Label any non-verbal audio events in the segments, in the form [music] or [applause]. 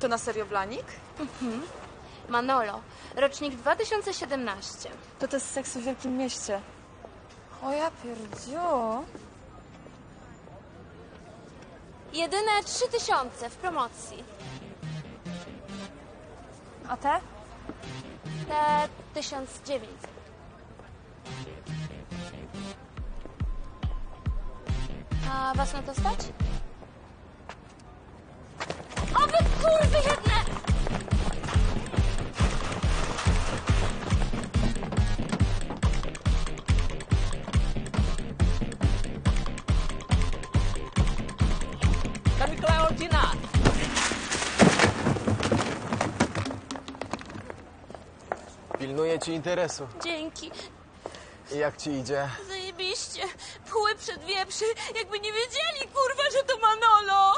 To na serio Blanik? Manolo, rocznik 2017. To to jest seks w wielkim mieście. O ja pierdziu. Jedyne 3000 w promocji. A te? Te 1900. A was na to stać? O wy kurwy jedne! Kami! Pilnuję ci interesu. Dzięki. I jak ci idzie? Zajebiście. Pły przed wieprzy, jakby nie wiedzieli, kurwa, że to Manolo.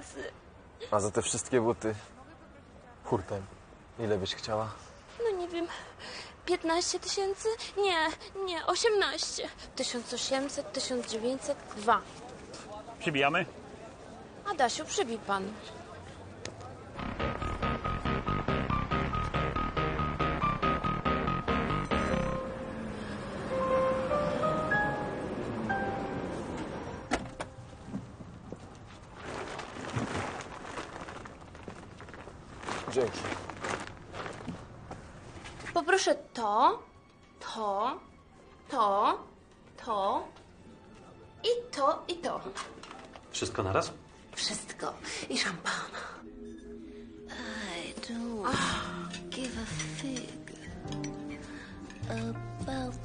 Klasy. A za te wszystkie buty hurtem. Ile byś chciała? No nie wiem, 15 tysięcy? Nie, nie, 18. 1800, 1900, dwa. Przybijamy? Adasiu, przybij pan. Dzięki. Poproszę to, to, to, to i to, i to. Wszystko naraz? Wszystko. I szampana. I don't give a fig about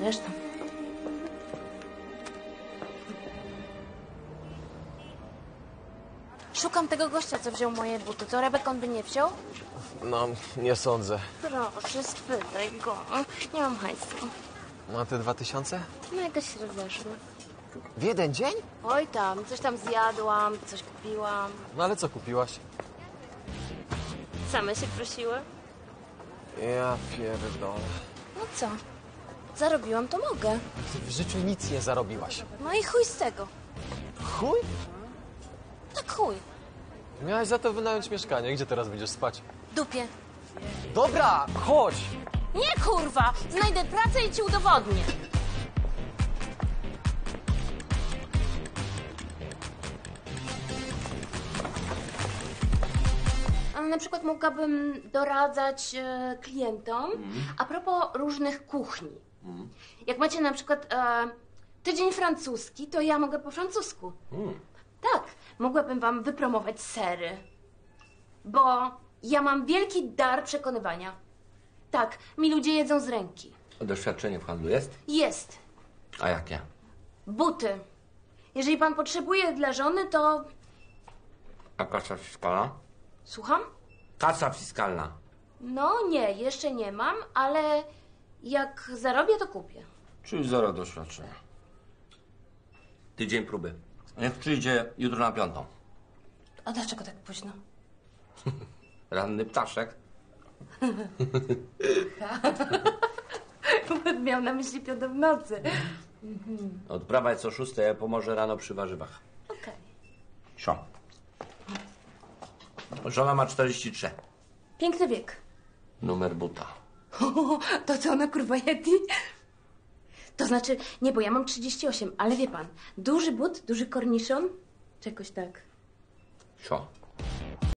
Zresztą. Szukam tego gościa, co wziął moje buty. To Rebekon by nie wziął? No, nie sądzę. Proszę, spytaj go. Nie mam hajsu. Ma te dwa tysiące? No jakoś się rozeszły. W jeden dzień? Oj tam, coś tam zjadłam, coś kupiłam. No ale co kupiłaś? Same się prosiły. Ja pierdolę. No co? Zarobiłam, to mogę. Ty w życiu nic nie zarobiłaś. No i chuj z tego. Chuj? Tak chuj. Miałaś za to wynająć mieszkanie. Gdzie teraz będziesz spać? Dupie. Dobra, chodź! Nie kurwa! Znajdę pracę i ci udowodnię. Na przykład mogłabym doradzać e, klientom a propos różnych kuchni. Jak macie na przykład e, tydzień francuski, to ja mogę po francusku. Tak, mogłabym wam wypromować sery. Bo ja mam wielki dar przekonywania. Tak, mi ludzie jedzą z ręki. Doświadczenie w handlu jest? Jest. A jakie? Buty. Jeżeli pan potrzebuje dla żony, to. A kasa fiskalna? Słucham? Kasa fiskalna. No nie, jeszcze nie mam, ale jak zarobię, to kupię. Czyli zero doświadczenia. Tydzień próby. Niech przyjdzie jutro na piątą. A dlaczego tak późno? [laughs] Ranny ptaszek. [laughs] Miał na myśli piątą w nocy. Odprawa jest o szóstej, a pomoże rano przy warzywach. Okej. Sio. Żona ma 43. Piękny wiek. Numer buta. [laughs] To co ona kurwa Yeti? To znaczy, nie, bo ja mam 38, ale wie pan, duży but, duży korniszon, czegoś tak. Sio.